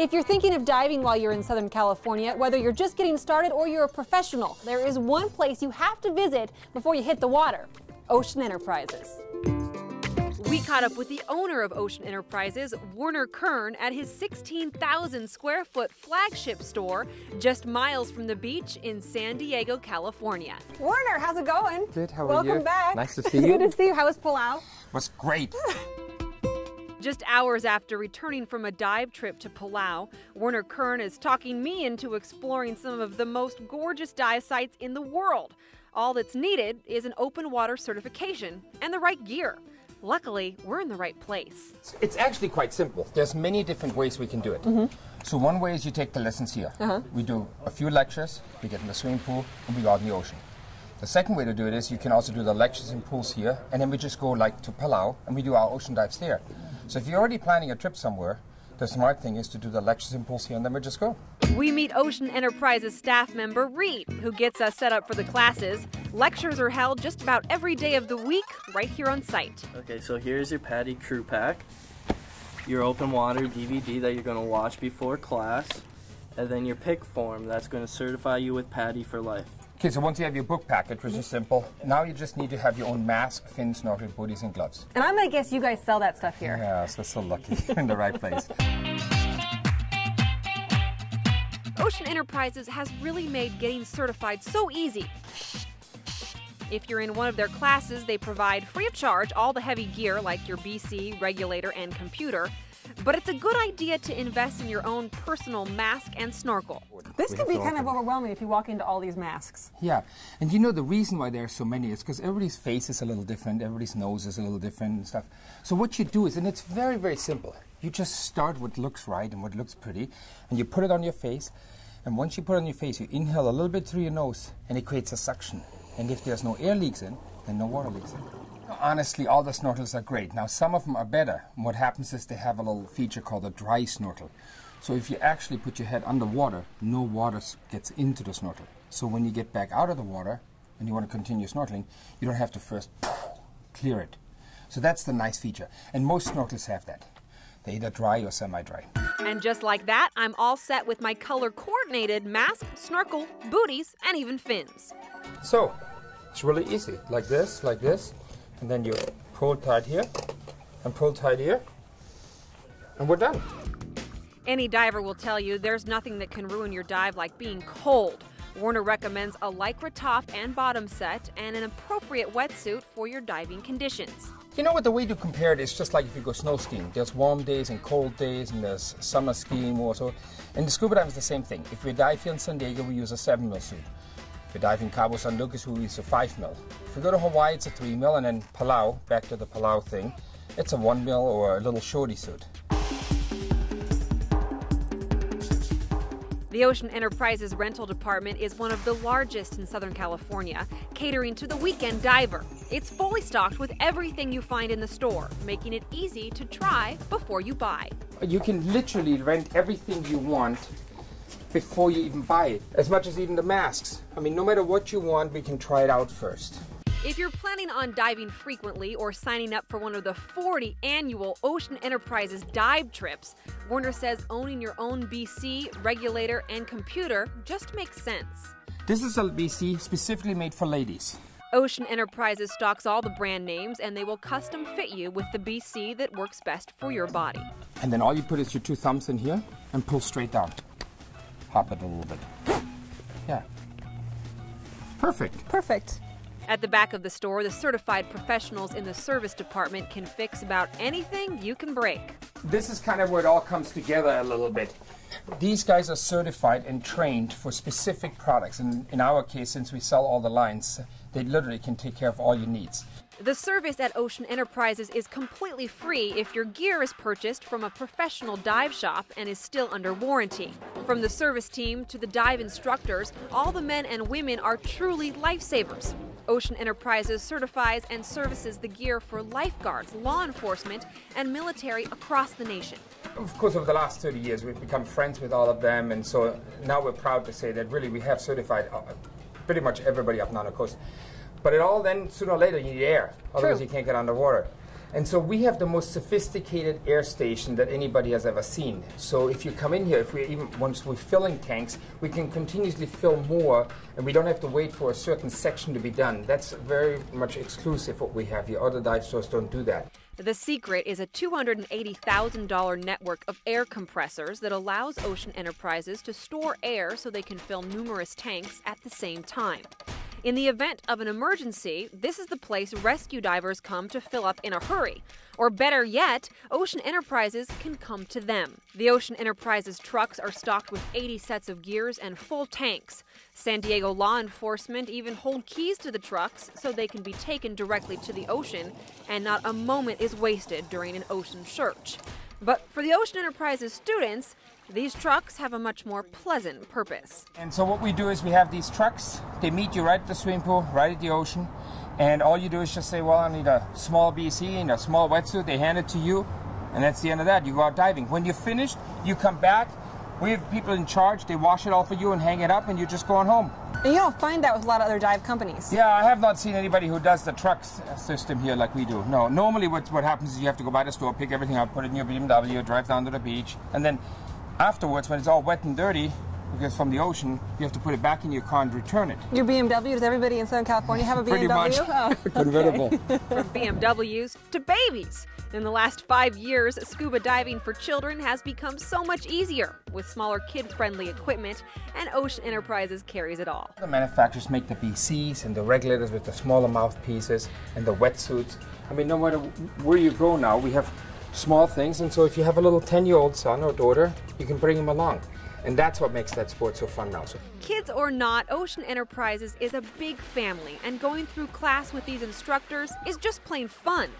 If you're thinking of diving while you're in Southern California, whether you're just getting started or you're a professional, there is one place you have to visit before you hit the water Ocean Enterprises. We caught up with the owner of Ocean Enterprises, Werner Kern, at his 16,000 square foot flagship store just miles from the beach in San Diego, California. Werner, how's it going? Good, how are Welcome you? Welcome back. Nice to see you. Good to see you. How was Palau? was great. Just hours after returning from a dive trip to Palau, Werner Kern is talking me into exploring some of the most gorgeous dive sites in the world. All that's needed is an open water certification and the right gear. Luckily, we're in the right place. It's actually quite simple. There's many different ways we can do it. Mm-hmm. So one way is you take the lessons here. Uh-huh. We do a few lectures, we get in the swimming pool, and we go out in the ocean. The second way to do it is you can also do the lectures in pools here, and then we just go like to Palau, and we do our ocean dives there. So if you're already planning a trip somewhere, the smart thing is to do the lectures in pools here, and then we just go. We meet Ocean Enterprises staff member Reed, who gets us set up for the classes. Lectures are held just about every day of the week right here on site. Okay, so here's your PADI crew pack, your open water DVD that you're going to watch before class, and then your PIC form that's going to certify you with PADI for life. Okay, so once you have your book packet, which is simple, now you just need to have your own mask, fin, snorkel, booties, and gloves. And I'm going to guess you guys sell that stuff here. Yeah, so so lucky. in the right place. Ocean Enterprises has really made getting certified so easy. If you're in one of their classes, they provide free of charge all the heavy gear like your BC, regulator, and computer. But it's a good idea to invest in your own personal mask and snorkel. This can be kind of overwhelming if you walk into all these masks. Yeah, and you know the reason why there are so many is because everybody's face is a little different, everybody's nose is a little different and stuff. So what you do is, and it's very, very simple. You just start what looks right and what looks pretty, and you put it on your face. And once you put it on your face, you inhale a little bit through your nose, and it creates a suction. And if there's no air leaks in, then no water leaks in. Honestly, all the snorkels are great. Now, some of them are better. What happens is they have a little feature called a dry snorkel. So if you actually put your head underwater, no water gets into the snorkel. So when you get back out of the water and you want to continue snorkeling, you don't have to first clear it. So that's the nice feature. And most snorkels have that. They're either dry or semi-dry. And just like that, I'm all set with my color coordinated mask, snorkel, booties, and even fins. So it's really easy. Like this, like this. And then you pull tight here and pull tight here. And we're done. Any diver will tell you there's nothing that can ruin your dive like being cold. Werner recommends a lycra top and bottom set and an appropriate wetsuit for your diving conditions. You know what? The way to compare it is just like if you go snow skiing. There's warm days and cold days, and there's summer skiing also. And the scuba dive is the same thing. If we dive here in San Diego, we use a 7 mil suit. If we dive in Cabo San Lucas, we use a 5 mil. If we go to Hawaii, it's a 3 mil, and then Palau, back to the Palau thing, it's a 1 mil or a little shorty suit. The Ocean Enterprises rental department is one of the largest in Southern California, catering to the weekend diver. It's fully stocked with everything you find in the store, making it easy to try before you buy. You can literally rent everything you want before you even buy it, as much as even the masks. I mean, no matter what you want, we can try it out first. If you're planning on diving frequently or signing up for one of the 40 annual Ocean Enterprises dive trips, Werner says owning your own BC, regulator, and computer just makes sense. This is a BC specifically made for ladies. Ocean Enterprises stocks all the brand names and they will custom fit you with the BC that works best for your body. And then all you put is your two thumbs in here and pull straight down. Hop it a little bit. Yeah. Perfect. Perfect. At the back of the store, the certified professionals in the service department can fix about anything you can break. This is kind of where it all comes together a little bit. These guys are certified and trained for specific products. And in our case, since we sell all the lines, they literally can take care of all your needs. The service at Ocean Enterprises is completely free if your gear is purchased from a professional dive shop and is still under warranty. From the service team to the dive instructors, all the men and women are truly lifesavers. Ocean Enterprises certifies and services the gear for lifeguards, law enforcement, and military across the nation. Of course, over the last 30 years, we've become friends with all of them, and so now we're proud to say that really we have certified uh, pretty much everybody up the coast. But it all then, sooner or later, you need air, otherwise True. you can't get underwater. And so we have the most sophisticated air station that anybody has ever seen. So if you come in here, if we even once we're filling tanks, we can continuously fill more, and we don't have to wait for a certain section to be done. That's very much exclusive what we have here. Other dive stores don't do that. The secret is a $280,000 network of air compressors that allows Ocean Enterprises to store air so they can fill numerous tanks at the same time. In the event of an emergency, this is the place rescue divers come to fill up in a hurry. Or better yet, Ocean Enterprises can come to them. The Ocean Enterprises trucks are stocked with 80 sets of gears and full tanks. San Diego law enforcement even hold keys to the trucks so they can be taken directly to the ocean, and not a moment is wasted during an ocean search. But for the Ocean Enterprises students, these trucks have a much more pleasant purpose. And so what we do is we have these trucks. They meet you right at the swimming pool, right at the ocean. And all you do is just say, well, I need a small BC and a small wetsuit. They hand it to you. And that's the end of that. You go out diving. When you're finished, you come back. We have people in charge. They wash it all for you and hang it up, and you're just going home. And you don't find that with a lot of other dive companies. Yeah, I have not seen anybody who does the trucks uh, system here like we do. No, normally what, what happens is you have to go by the store, pick everything up, put it in your BMW, drive down to the beach, and then afterwards, when it's all wet and dirty, because from the ocean, you have to put it back in your car and return it. Your BMW, does everybody in Southern California have a BMW? Pretty much. Oh, Convertible. From BMWs to babies. In the last five years, scuba diving for children has become so much easier with smaller kid friendly equipment, and Ocean Enterprises carries it all. The manufacturers make the BCs and the regulators with the smaller mouthpieces and the wetsuits. I mean, no matter where you go now, we have small things, and so if you have a little 10 year old son or daughter, you can bring him along. And that's what makes that sport so fun now. So Kids or not, Ocean Enterprises is a big family, and going through class with these instructors is just plain fun.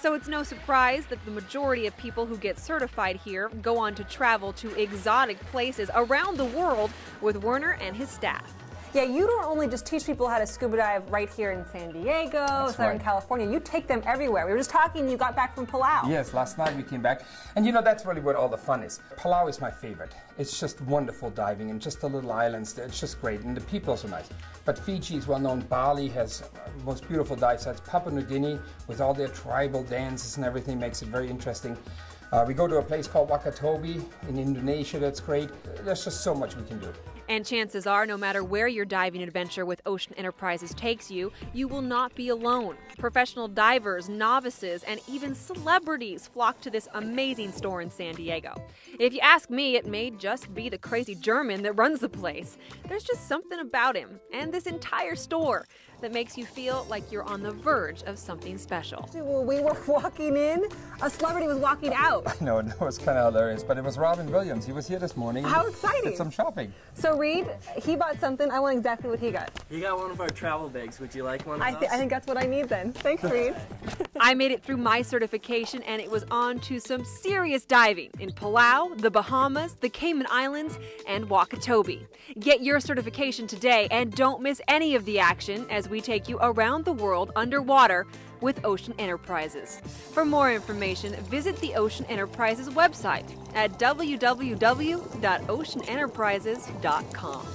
So it's no surprise that the majority of people who get certified here go on to travel to exotic places around the world with Werner and his staff. Yeah, you don't only just teach people how to scuba dive right here in San Diego, That's Southern right. California. You take them everywhere. We were just talking, you got back from Palau. Yes, last night we came back. And you know, that's really what all the fun is. Palau is my favorite. It's just wonderful diving and just the little islands. It's just great. And the people are so nice. But Fiji is well known. Bali has uh, most beautiful dive sites. Papua New Guinea, with all their tribal dances and everything, makes it very interesting. Uh, we go to a place called Wakatobi in Indonesia that's great. There's just so much we can do. And chances are, no matter where your diving adventure with Ocean Enterprises takes you, you will not be alone. Professional divers, novices, and even celebrities flock to this amazing store in San Diego. If you ask me, it may just be the crazy German that runs the place. There's just something about him and this entire store that makes you feel like you're on the verge of something special. When we were walking in, a celebrity was walking out. No, it was kind of hilarious, but it was Robin Williams. He was here this morning. How exciting. Did some shopping. So Reed, he bought something. I want exactly what he got. He got one of our travel bags. Would you like one of I, th- I think that's what I need then. Thanks, Reed. I made it through my certification and it was on to some serious diving in Palau, the Bahamas, the Cayman Islands, and Wakatobi. Get your certification today and don't miss any of the action as we take you around the world underwater with Ocean Enterprises. For more information, visit the Ocean Enterprises website at www.oceanenterprises.com.